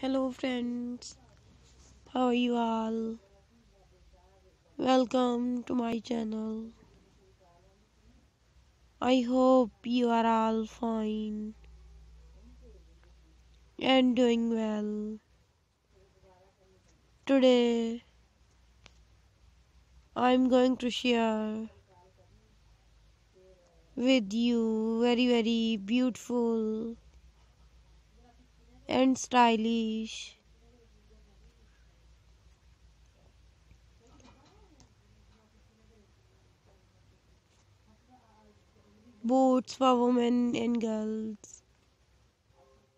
Hello, friends. How are you all? Welcome to my channel. I hope you are all fine and doing well. Today, I'm going to share with you very, very beautiful and stylish boots for women and girls.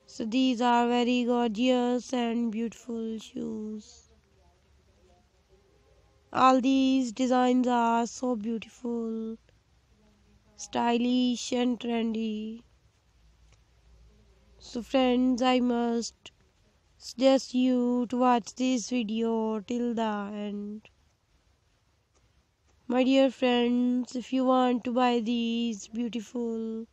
So these are very gorgeous and beautiful shoes. All these designs are so beautiful, stylish and trendy. So friends, I must suggest you to watch this video till the end. My dear friends, if you want to buy these beautiful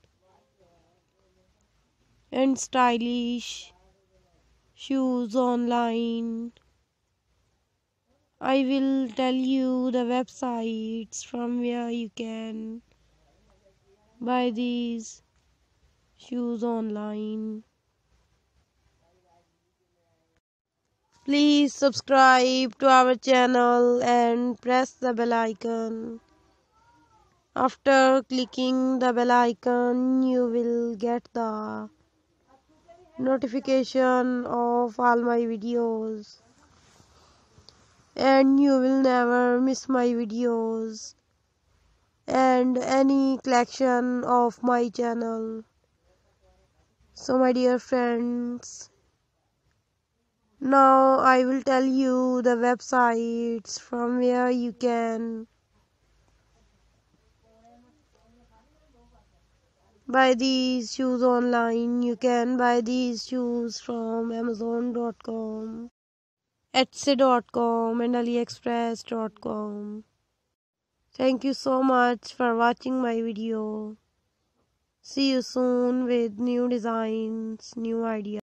and stylish shoes online, I will tell you the websites from where you can buy these shoes online. Please subscribe to our channel and press the bell icon. After clicking the bell icon, you will get the notification of all my videos and you will never miss my videos and any collection of my channel. So, my dear friends, now I will tell you the websites from where you can buy these shoes online. You can buy these shoes from Amazon.com, Etsy.com, and AliExpress.com. Thank you so much for watching my video. See you soon with new designs, new ideas.